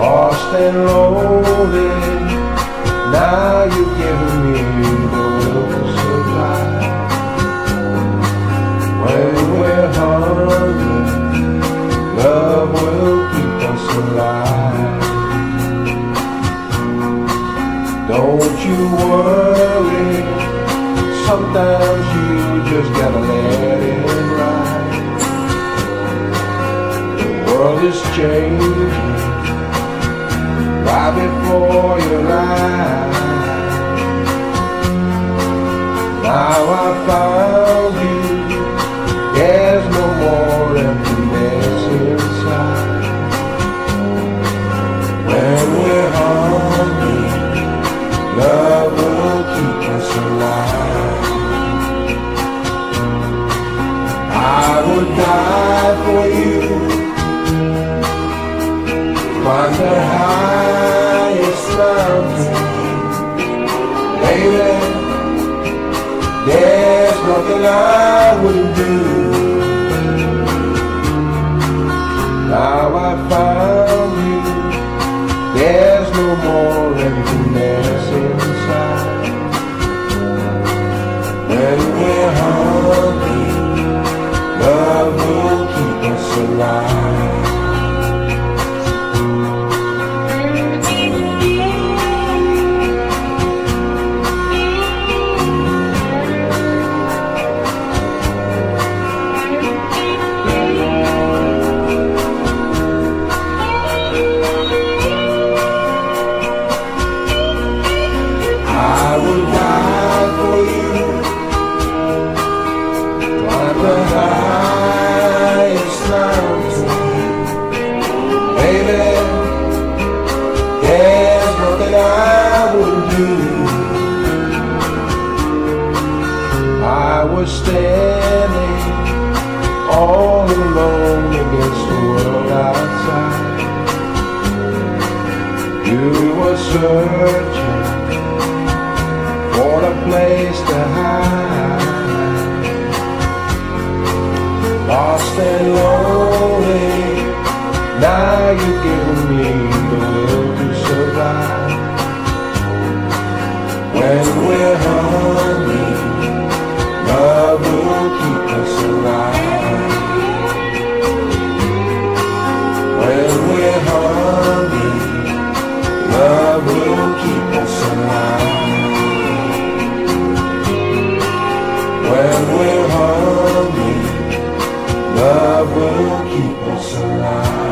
Lost and lonely, now you've given me will to survive. When we're hungry, love will keep us alive. Don't you worry, sometimes you just gotta let it ride. The world is changing right before your eyes. Now I found you, there's no more emptiness inside. When we're hungry, love will keep us alive. I would die for you, climb baby. There's nothing I wouldn't do. Was standing all alone against the world outside. You were searching for a place to hide. Lost and lonely, now you've given me the will to survive. When we're hungry, alive.